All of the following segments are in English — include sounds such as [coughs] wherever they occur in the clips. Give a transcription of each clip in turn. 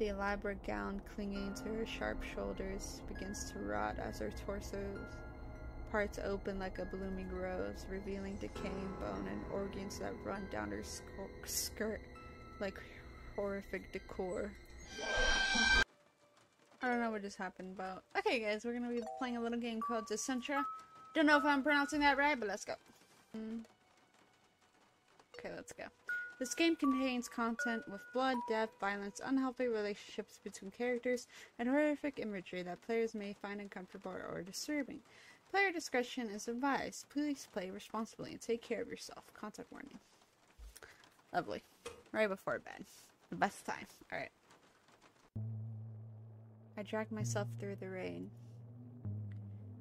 The elaborate gown clinging to her sharp shoulders begins to rot as her torso parts open like a blooming rose, revealing decaying bone and organs that run down her skirt like horrific decor. I don't know what just happened, but okay, guys, we're gonna be playing a little game called Dicentra. Don't know if I'm pronouncing that right, but let's go. Mm. Okay, let's go. This game contains content with blood, death, violence, unhealthy relationships between characters, and horrific imagery that players may find uncomfortable or disturbing. Player discretion is advised. Please play responsibly and take care of yourself. Content warning. Lovely. Right before bed. The best time. Alright. I drag myself through the rain.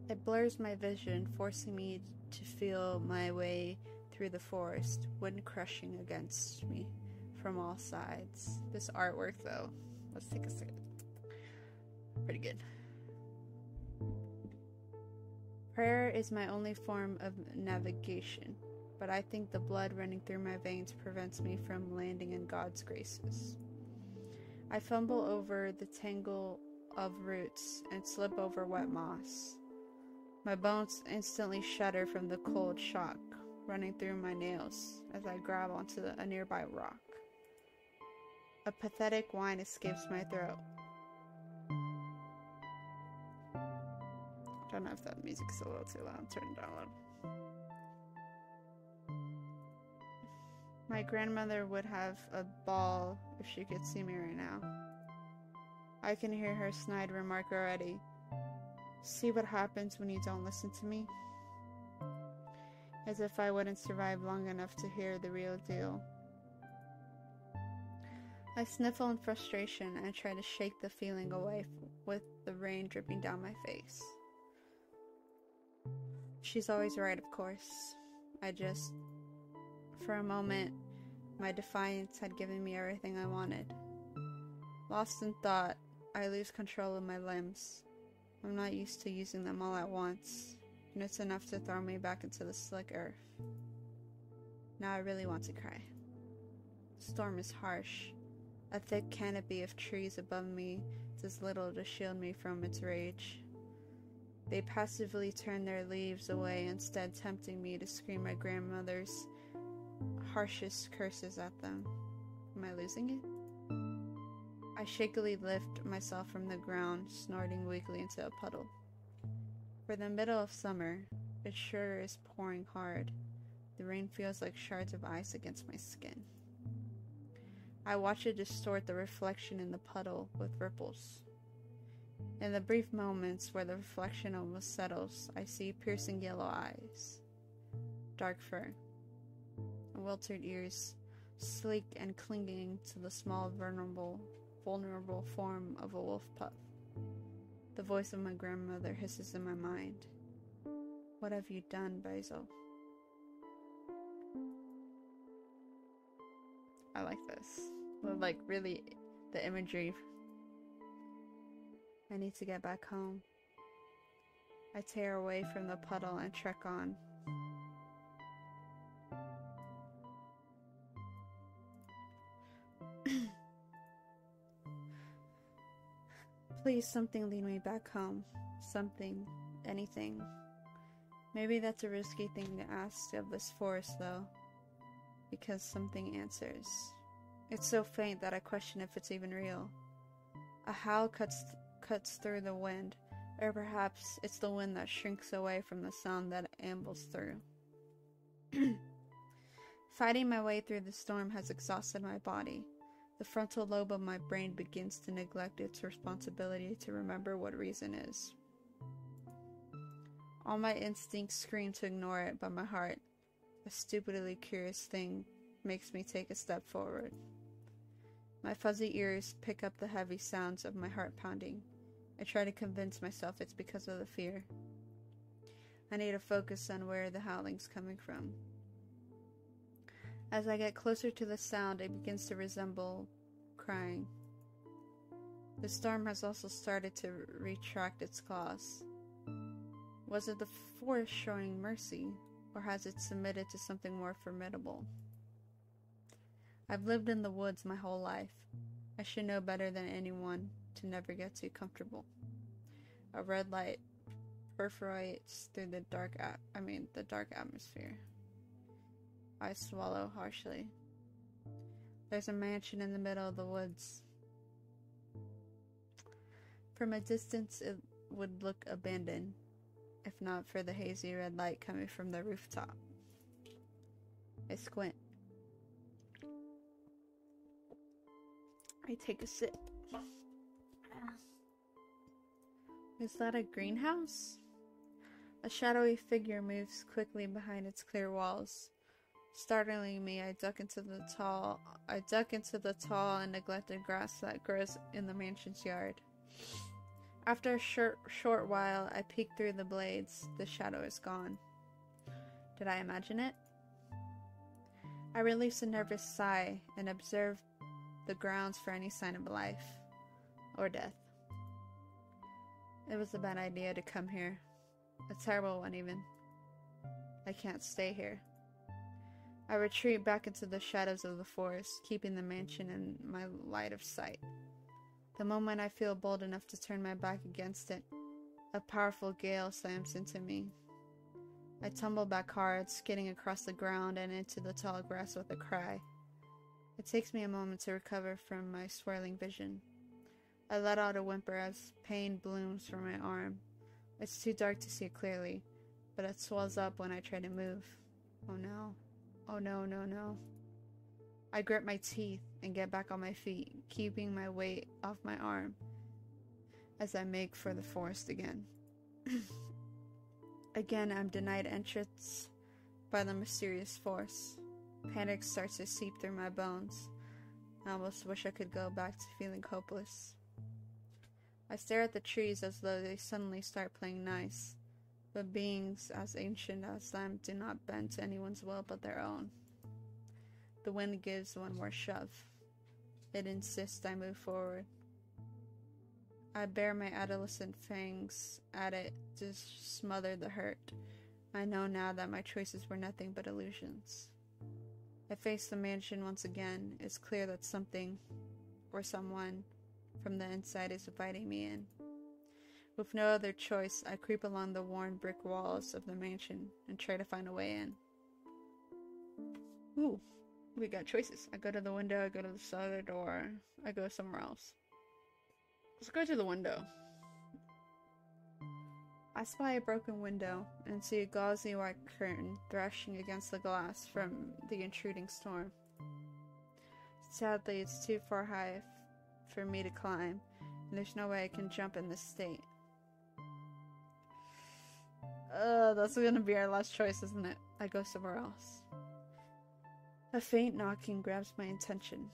It blurs my vision, forcing me to feel my way through the forest, wind crushing against me from all sides. This artwork, though, let's take a second. Pretty good. Prayer is my only form of navigation, but I think the blood running through my veins prevents me from landing in God's graces. I fumble over the tangle of roots and slip over wet moss. My bones instantly shudder from the cold shock running through my nails as I grab onto a nearby rock. A pathetic whine escapes my throat. I don't know if that music's a little too loud. Turn it down a little. My grandmother would have a ball if she could see me right now. I can hear her snide remark already. See what happens when you don't listen to me? As if I wouldn't survive long enough to hear the real deal. I sniffle in frustration and try to shake the feeling away with the rain dripping down my face. She's always right, of course. I just. For a moment, my defiance had given me everything I wanted. Lost in thought, I lose control of my limbs. I'm not used to using them all at once and it's enough to throw me back into the slick earth. Now I really want to cry. The storm is harsh. A thick canopy of trees above me does little to shield me from its rage. They passively turn their leaves away, instead tempting me to scream my grandmother's harshest curses at them. Am I losing it? I shakily lift myself from the ground, snorting weakly into a puddle. For the middle of summer, it sure is pouring hard. The rain feels like shards of ice against my skin. I watch it distort the reflection in the puddle with ripples. In the brief moments where the reflection almost settles, I see piercing yellow eyes, dark fur, wilted ears, sleek and clinging to the small, vulnerable, vulnerable form of a wolf pup. The voice of my grandmother hisses in my mind. What have you done, Basil? I like this. Like, really, the imagery. I need to get back home. I tear away from the puddle and trek on. Please, something lead me back home. Something. Anything. Maybe that's a risky thing to ask of this forest, though. Because something answers. It's so faint that I question if it's even real. A howl cuts, th cuts through the wind, or perhaps it's the wind that shrinks away from the sound that ambles through. [clears throat] Fighting my way through the storm has exhausted my body. The frontal lobe of my brain begins to neglect its responsibility to remember what reason is. All my instincts scream to ignore it, but my heart, a stupidly curious thing, makes me take a step forward. My fuzzy ears pick up the heavy sounds of my heart pounding. I try to convince myself it's because of the fear. I need to focus on where the howling's coming from. As I get closer to the sound, it begins to resemble crying. The storm has also started to retract its claws. Was it the forest showing mercy, or has it submitted to something more formidable? I've lived in the woods my whole life. I should know better than anyone to never get too comfortable. A red light perforates through the dark at I mean the dark atmosphere. I swallow harshly. There's a mansion in the middle of the woods. From a distance it would look abandoned, if not for the hazy red light coming from the rooftop. I squint. I take a sip. Is that a greenhouse? A shadowy figure moves quickly behind its clear walls. Startling me, I duck into the tall I duck into the tall and neglected grass that grows in the mansion's yard. After a short, short while, I peek through the blades. The shadow is gone. Did I imagine it? I release a nervous sigh and observe the grounds for any sign of life or death. It was a bad idea to come here. A terrible one, even. I can't stay here. I retreat back into the shadows of the forest, keeping the mansion in my light of sight. The moment I feel bold enough to turn my back against it, a powerful gale slams into me. I tumble back hard, skidding across the ground and into the tall grass with a cry. It takes me a moment to recover from my swirling vision. I let out a whimper as pain blooms from my arm. It's too dark to see clearly, but it swells up when I try to move. Oh no. Oh no, no, no. I grip my teeth and get back on my feet, keeping my weight off my arm as I make for the forest again. [laughs] again, I'm denied entrance by the mysterious force. Panic starts to seep through my bones. I almost wish I could go back to feeling hopeless. I stare at the trees as though they suddenly start playing nice, but beings as ancient as them do not bend to anyone's will but their own. The wind gives one more shove. It insists I move forward. I bare my adolescent fangs at it to smother the hurt. I know now that my choices were nothing but illusions. I face the mansion once again. It's clear that something, or someone, from the inside is inviting me in. With no other choice, I creep along the worn brick walls of the mansion and try to find a way in. Ooh, we got choices. I go to the window, I go to the side door, I go somewhere else. Let's go to the window. I spy a broken window and see a gauzy white curtain thrashing against the glass from the intruding storm. Sadly, it's too far high for me to climb, and there's no way I can jump in this state. Uh, that's gonna be our last choice, isn't it? I go somewhere else. A faint knocking grabs my attention.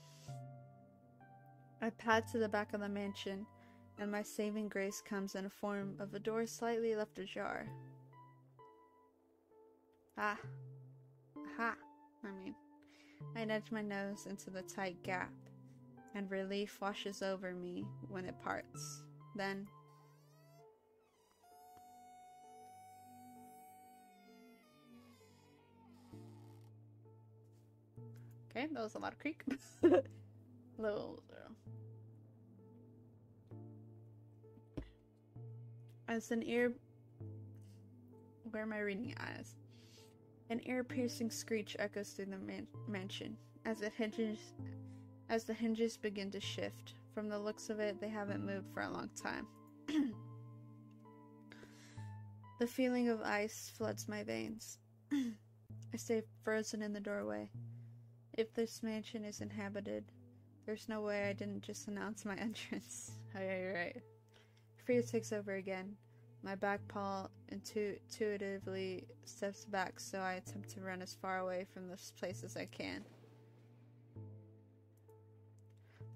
I pad to the back of the mansion, and my saving grace comes in the form of a door slightly left ajar. Ah. Aha. I mean, I nudge my nose into the tight gap, and relief washes over me when it parts. Then, Okay, that was a lot of. [laughs] Little zero. As an ear. Where am I reading as? An ear-piercing screech echoes through the man- mansion as it hinges, as the hinges begin to shift. From the looks of it, they haven't moved for a long time. [clears throat] the feeling of ice floods my veins. [clears throat] I stay frozen in the doorway. If this mansion is inhabited, there's no way I didn't just announce my [laughs] entrance. oh, yeah, you're right. Fear takes over again. My back paw intu- intuitively steps back, so I attempt to run as far away from this place as I can.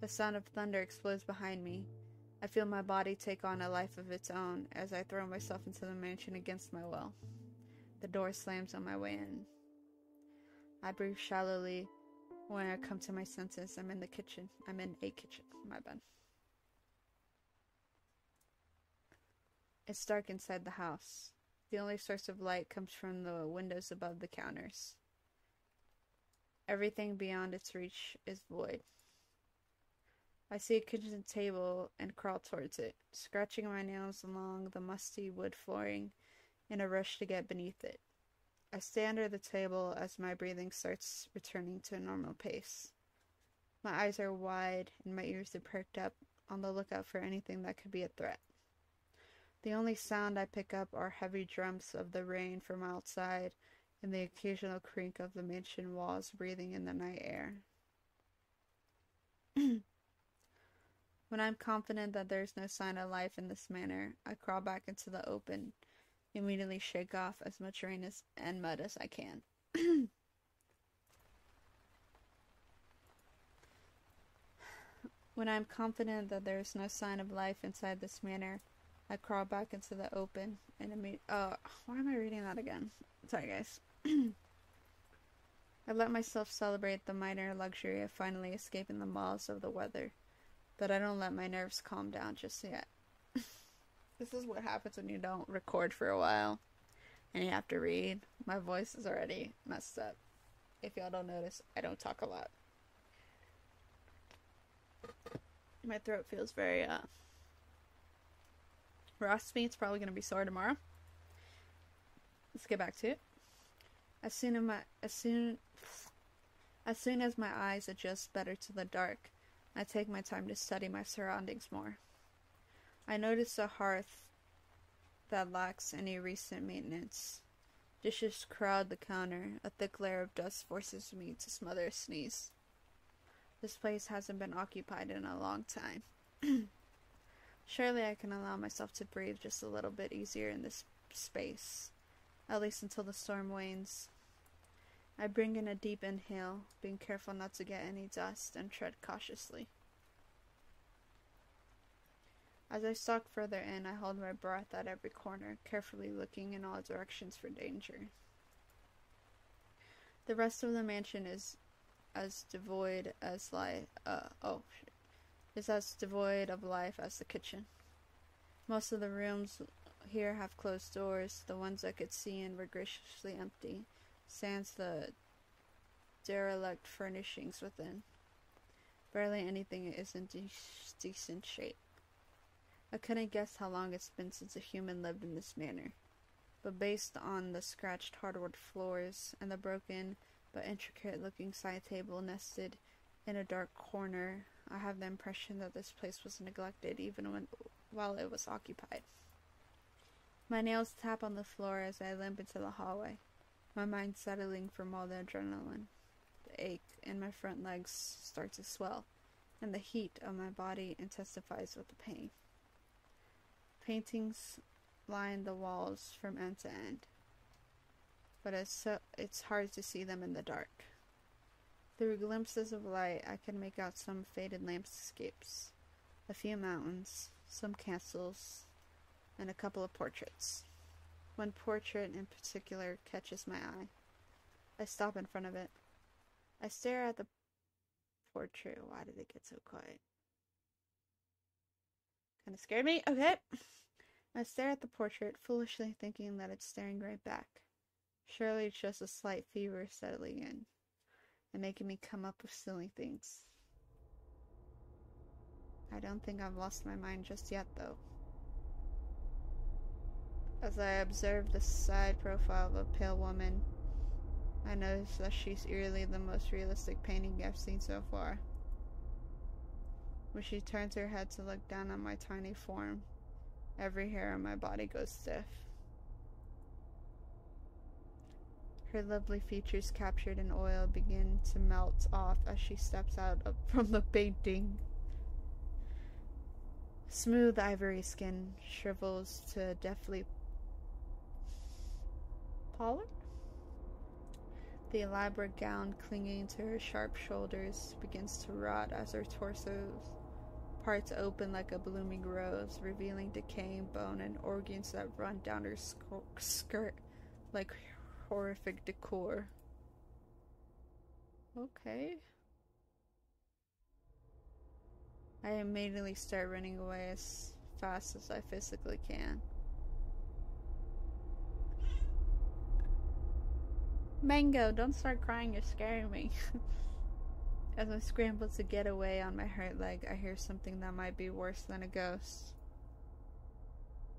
The sound of thunder explodes behind me. I feel my body take on a life of its own as I throw myself into the mansion against my will. The door slams on my way in. I breathe shallowly when I come to my senses, I'm in the kitchen. I'm in a kitchen. My bad. It's dark inside the house. The only source of light comes from the windows above the counters. Everything beyond its reach is void. I see a kitchen table and crawl towards it, scratching my nails along the musty wood flooring in a rush to get beneath it. I stay under the table as my breathing starts returning to a normal pace. My eyes are wide and my ears are perked up on the lookout for anything that could be a threat. The only sound I pick up are heavy drums of the rain from outside and the occasional creak of the mansion walls breathing in the night air. [clears throat] when I'm confident that there's no sign of life in this manor, I crawl back into the open, immediately shake off as much rain as, and mud as I can. when I'm confident that there's no sign of life inside this manor, I crawl back into the open and immediately. Oh, uh, why am I reading that again? Sorry, guys. [clears throat] I let myself celebrate the minor luxury of finally escaping the maws of the weather, but I don't let my nerves calm down just yet. This is what happens when you don't record for a while and you have to read. My voice is already messed up. If y'all don't notice, I don't talk a lot. My throat feels very uh raspy. It's probably gonna be sore tomorrow. Let's get back to it. As soon as my as soon as soon as my eyes adjust better to the dark, I take my time to study my surroundings more. I notice a hearth that lacks any recent maintenance. Dishes crowd the counter. A thick layer of dust forces me to smother a sneeze. This place hasn't been occupied in a long time. [clears throat] Surely I can allow myself to breathe just a little bit easier in this space at least until the storm wanes. I bring in a deep inhale, being careful not to get any dust, and tread cautiously. As I stalked further in, I held my breath at every corner, carefully looking in all directions for danger. The rest of the mansion is as devoid as life. Uh, oh, is as devoid of life as the kitchen. Most of the rooms here have closed doors. The ones I could see in were graciously empty, sans the derelict furnishings within. Barely anything is in de- decent shape. I couldn't guess how long it's been since a human lived in this manner, but based on the scratched hardwood floors and the broken but intricate looking side table nested in a dark corner, I have the impression that this place was neglected even when while it was occupied. My nails tap on the floor as I limp into the hallway, my mind settling from all the adrenaline. The ache in my front legs starts to swell, and the heat of my body intensifies with the pain. Paintings line the walls from end to end, but it's, so, it's hard to see them in the dark. Through glimpses of light, I can make out some faded landscapes, a few mountains, some castles, and a couple of portraits. One portrait in particular catches my eye. I stop in front of it. I stare at the portrait. Why did it get so quiet? Kind of scared me. Okay. I stare at the portrait, foolishly thinking that it's staring right back. Surely it's just a slight fever settling in and making me come up with silly things. I don't think I've lost my mind just yet, though. As I observe the side profile of a pale woman, I notice that she's eerily the most realistic painting I've seen so far. When she turns her head to look down on my tiny form, every hair on my body goes stiff. Her lovely features captured in oil begin to melt off as she steps out [laughs] from the painting. Smooth ivory skin shrivels to deftly pallor. The elaborate gown clinging to her sharp shoulders begins to rot as her torso parts open like a blooming rose, revealing decaying bone and organs that run down her skirt like horrific decor. Okay. I immediately start running away as fast as I physically can. Mango, don't start crying, you're scaring me. [laughs] As I scramble to get away on my hurt leg, I hear something that might be worse than a ghost.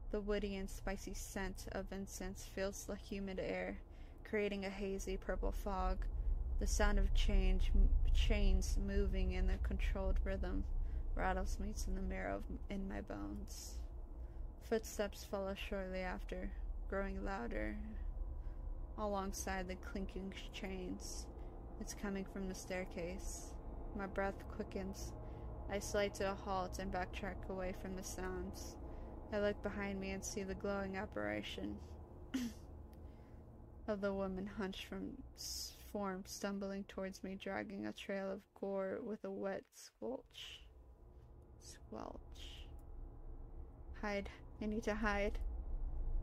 The woody and spicy scent of incense fills the humid air, creating a hazy purple fog. The sound of change, chains moving in a controlled rhythm rattles me to the marrow in my bones. Footsteps follow shortly after, growing louder alongside the clinking chains. It's coming from the staircase. My breath quickens. I slide to a halt and backtrack away from the sounds. I look behind me and see the glowing apparition [coughs] of the woman hunched from form stumbling towards me, dragging a trail of gore with a wet squelch. Squelch. Hide. I need to hide.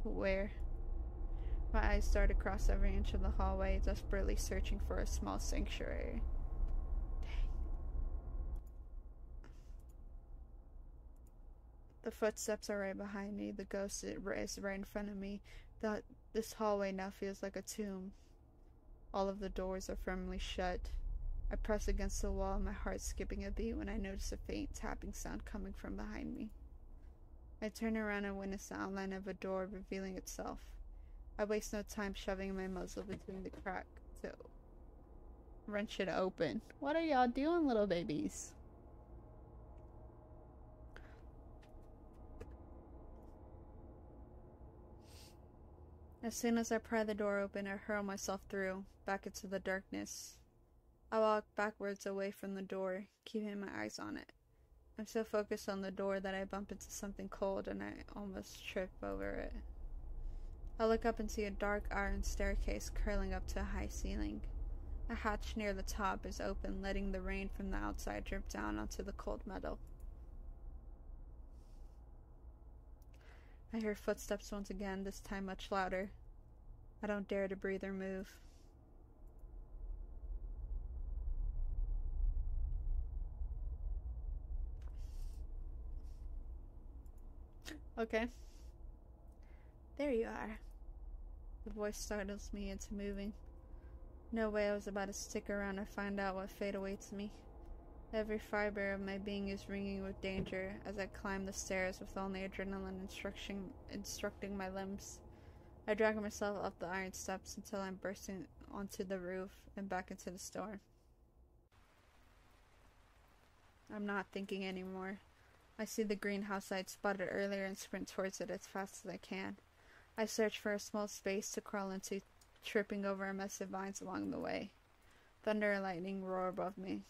But where? My eyes dart across every inch of the hallway, desperately searching for a small sanctuary. The footsteps are right behind me. The ghost is right in front of me. This hallway now feels like a tomb. All of the doors are firmly shut. I press against the wall, my heart skipping a beat when I notice a faint tapping sound coming from behind me. I turn around and witness the outline of a door revealing itself. I waste no time shoving my muzzle between the crack to wrench it open. What are y'all doing, little babies? As soon as I pry the door open, I hurl myself through, back into the darkness. I walk backwards away from the door, keeping my eyes on it. I'm so focused on the door that I bump into something cold and I almost trip over it. I look up and see a dark iron staircase curling up to a high ceiling. A hatch near the top is open, letting the rain from the outside drip down onto the cold metal. I hear footsteps once again, this time much louder. I don't dare to breathe or move. Okay. There you are. The voice startles me into moving. No way I was about to stick around and find out what fate awaits me. Every fiber of my being is ringing with danger as I climb the stairs with only adrenaline instruction, instructing my limbs. I drag myself up the iron steps until I'm bursting onto the roof and back into the storm. I'm not thinking anymore. I see the greenhouse I'd spotted earlier and sprint towards it as fast as I can. I search for a small space to crawl into, tripping over massive vines along the way. Thunder and lightning roar above me.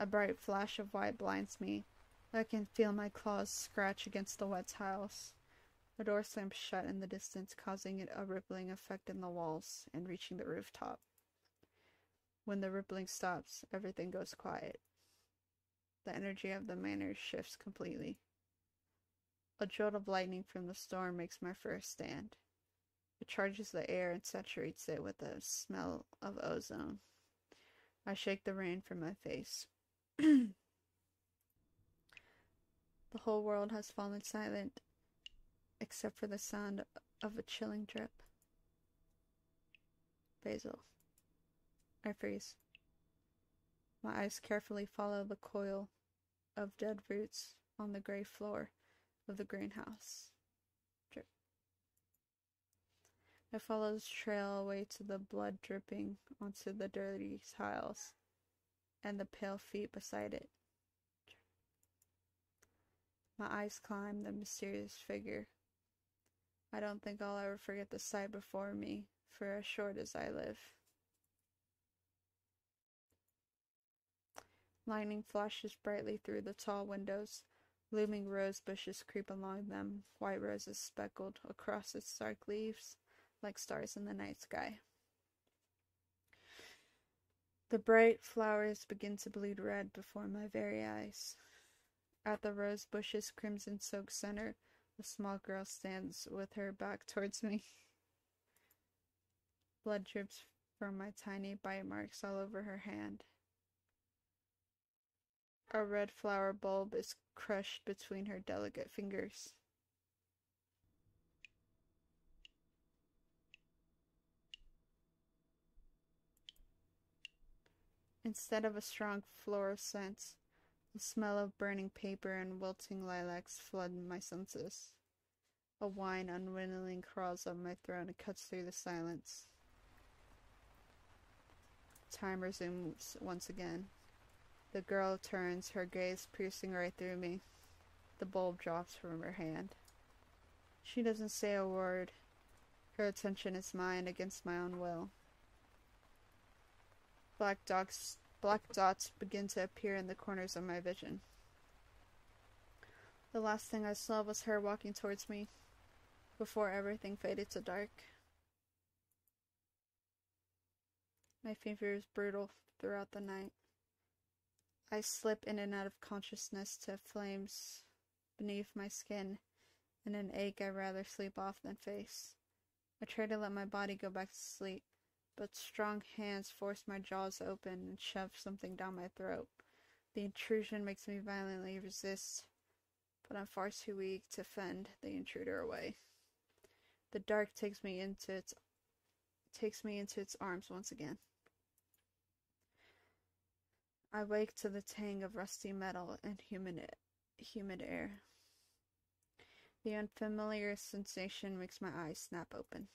A bright flash of white blinds me. I can feel my claws scratch against the wet tiles. The door slams shut in the distance, causing a rippling effect in the walls and reaching the rooftop. When the rippling stops, everything goes quiet. The energy of the manor shifts completely. A jolt of lightning from the storm makes my first stand. It charges the air and saturates it with the smell of ozone. I shake the rain from my face. The whole world has fallen silent, except for the sound of a chilling drip. Basil. I freeze. My eyes carefully follow the coil of dead roots on the gray floor of the greenhouse. Drip. I follow the trail away to the blood dripping onto the dirty tiles and the pale feet beside it. My eyes climb the mysterious figure. I don't think I'll ever forget the sight before me, for as short as I live. Lightning flashes brightly through the tall windows. Blooming rose bushes creep along them, white roses speckled across its dark leaves like stars in the night sky. The bright flowers begin to bleed red before my very eyes. At the rose bush's crimson soaked center, a small girl stands with her back towards me. Blood drips from my tiny bite marks all over her hand. A red flower bulb is crushed between her delicate fingers. Instead of a strong floral scent, the smell of burning paper and wilting lilacs flood my senses. A whine unwillingly crawls up my throat and cuts through the silence. Time resumes once again. The girl turns, her gaze piercing right through me. The bulb drops from her hand. She doesn't say a word. Her attention is mine against my own will. Black dots, black dots begin to appear in the corners of my vision. The last thing I saw was her walking towards me before everything faded to dark. My fever is brutal throughout the night. I slip in and out of consciousness to flames beneath my skin and an ache I'd rather sleep off than face. I try to let my body go back to sleep, but strong hands force my jaws open and shove something down my throat. The intrusion makes me violently resist, but I'm far too weak to fend the intruder away. The dark takes me into its takes me into its arms once again. I wake to the tang of rusty metal and humid humid air. The unfamiliar sensation makes my eyes snap open.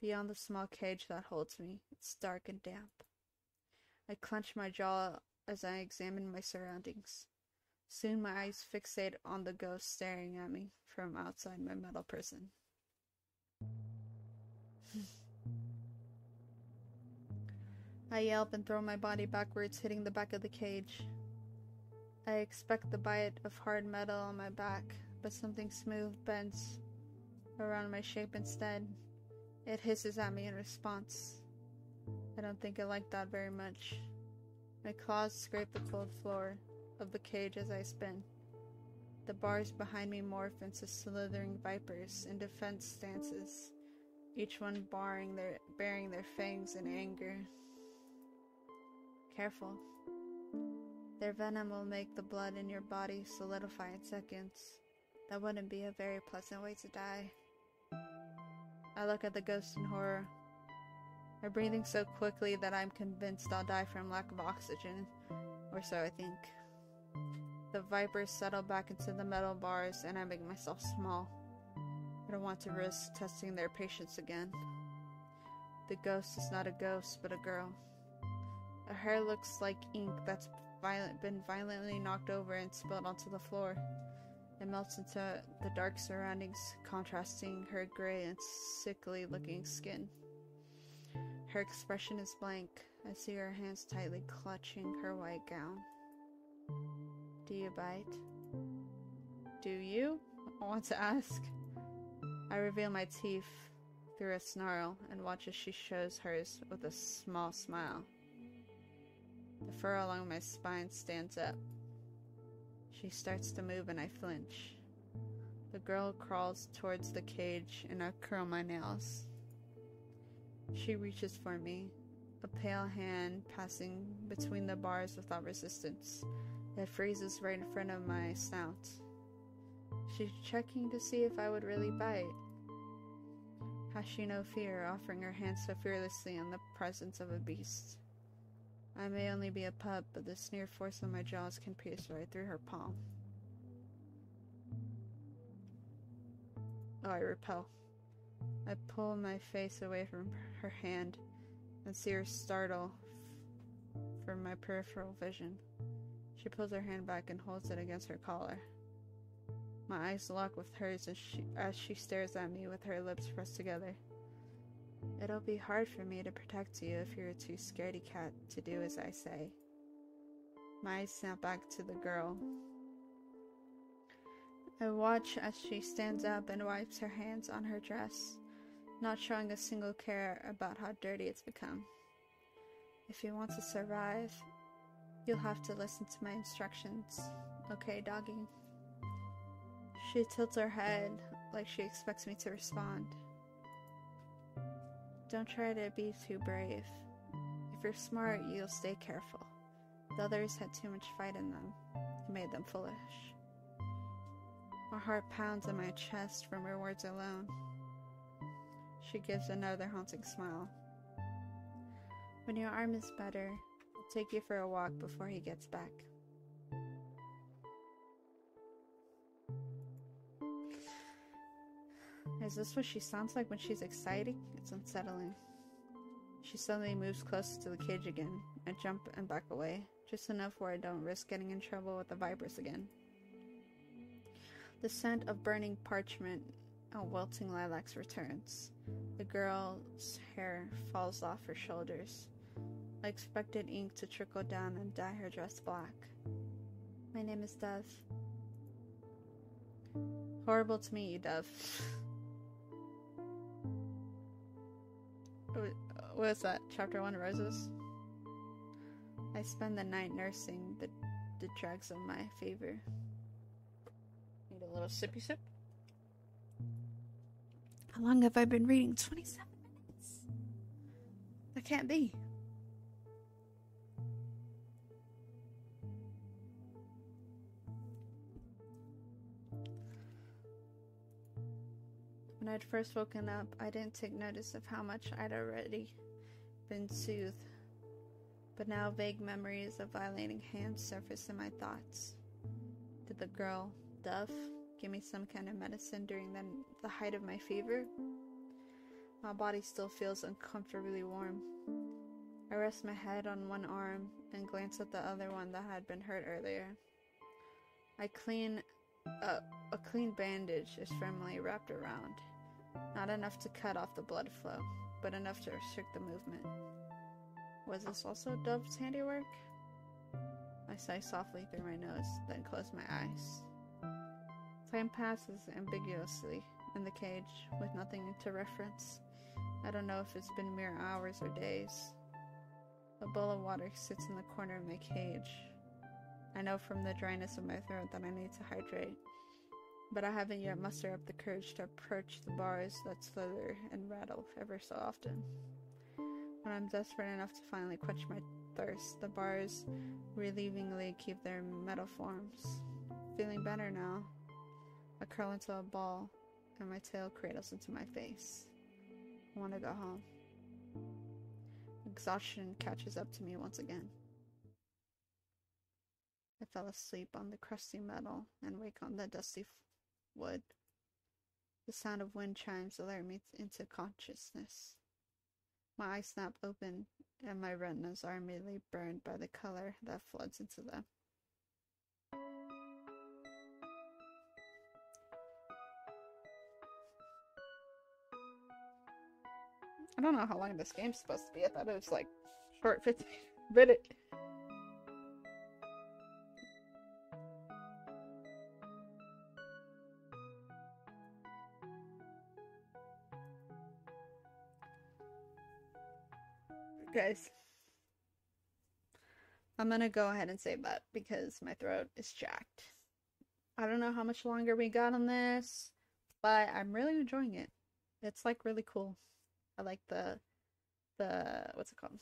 Beyond the small cage that holds me, it's dark and damp. I clench my jaw as I examine my surroundings. Soon my eyes fixate on the ghost staring at me from outside my metal prison. [sighs] I yelp and throw my body backwards, hitting the back of the cage. I expect the bite of hard metal on my back, but something smooth bends around my shape instead. It hisses at me in response. I don't think I like that very much. My claws scrape the cold floor of the cage as I spin. The bars behind me morph into slithering vipers in defense stances, each one barring their, baring their fangs in anger. Careful. Their venom will make the blood in your body solidify in seconds. That wouldn't be a very pleasant way to die. I look at the ghost in horror. They're breathing so quickly that I'm convinced I'll die from lack of oxygen, or so I think. The vipers settle back into the metal bars, and I make myself small. I don't want to risk testing their patience again. The ghost is not a ghost, but a girl. Her hair looks like ink that's violent, been violently knocked over and spilled onto the floor. It melts into the dark surroundings, contrasting her gray and sickly looking skin. Her expression is blank. I see her hands tightly clutching her white gown. Do you bite? Do you? I want to ask. I reveal my teeth through a snarl and watch as she shows hers with a small smile. The fur along my spine stands up. She starts to move and I flinch. The girl crawls towards the cage and I curl my nails. She reaches for me, a pale hand passing between the bars without resistance. It freezes right in front of my snout. She's checking to see if I would really bite. Has she no fear, offering her hand so fearlessly in the presence of a beast? I may only be a pup, but the sneer force of my jaws can pierce right through her palm. Oh, I repel. I pull my face away from her hand and see her startle from my peripheral vision. She pulls her hand back and holds it against her collar. My eyes lock with hers as she, as she stares at me with her lips pressed together. It'll be hard for me to protect you if you're too scaredy cat to do as I say. My eyes snap back to the girl. I watch as she stands up and wipes her hands on her dress, not showing a single care about how dirty it's become. If you want to survive, you'll have to listen to my instructions, okay, doggy? She tilts her head like she expects me to respond. Don't try to be too brave. If you're smart, you'll stay careful. The others had too much fight in them. It made them foolish. My heart pounds in my chest from her words alone. She gives another haunting smile. When your arm is better, I'll take you for a walk before he gets back. Is this what she sounds like when she's excited? It's unsettling. She suddenly moves closer to the cage again. I jump and back away, just enough where I don't risk getting in trouble with the vipers again. The scent of burning parchment and wilting lilacs returns. The girl's hair falls off her shoulders. I expected ink to trickle down and dye her dress black. My name is Dove. Horrible to meet you, Dove. [laughs] what is that? Chapter 1 Roses? I spend the night nursing the, the dregs of my fever. Need a little sippy sip? How long have I been reading? 27 minutes. That can't be. I'd first woken up, I didn't take notice of how much I'd already been soothed. But now vague memories of violating hands surface in my thoughts. Did the girl, Dove, give me some kind of medicine during the, the height of my fever? My body still feels uncomfortably warm. I rest my head on one arm and glance at the other one that had been hurt earlier. I clean a, a clean bandage is firmly wrapped around. Not enough to cut off the blood flow, but enough to restrict the movement. Was this also Dove's handiwork? I sigh softly through my nose, then close my eyes. Time passes ambiguously in the cage with nothing to reference. I don't know if it's been mere hours or days. A bowl of water sits in the corner of my cage. I know from the dryness of my throat that I need to hydrate, but I haven't yet mustered up the courage to approach the bars that slither and rattle ever so often. When I'm desperate enough to finally quench my thirst, the bars relievingly keep their metal forms. Feeling better now, I curl into a ball, and my tail cradles into my face. I want to go home. Exhaustion catches up to me once again. I fell asleep on the crusty metal and wake on the dusty wood. The sound of wind chimes alert me into consciousness. My eyes snap open, and my retinas are immediately burned by the color that floods into them. I don't know how long this game's supposed to be. I thought it was like short 15 minute. Guys, I'm gonna go ahead and save that because my throat is jacked. I don't know how much longer we got on this, but I'm really enjoying it. It's like really cool. I like the the what's it called?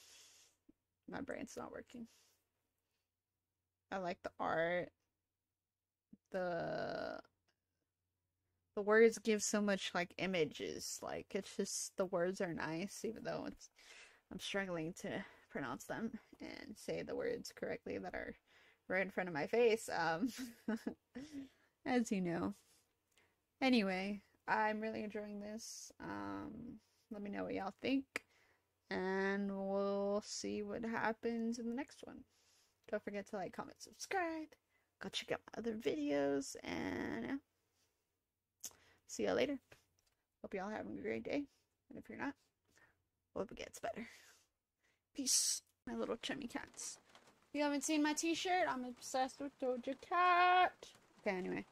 My brain's not working. I like the art. The the words give so much like images. Like it's just the words are nice, even though it's I'm struggling to pronounce them and say the words correctly that are right in front of my face. Um [laughs] as you know. Anyway, I'm really enjoying this. Um let me know what y'all think. And we'll see what happens in the next one. Don't forget to like, comment, subscribe. Go check out my other videos. And yeah. See y'all later. Hope y'all having a great day. And if you're not, hope it gets better. Peace, my little chummy cats. If you haven't seen my t-shirt, I'm obsessed with Doja Cat. Okay, anyway.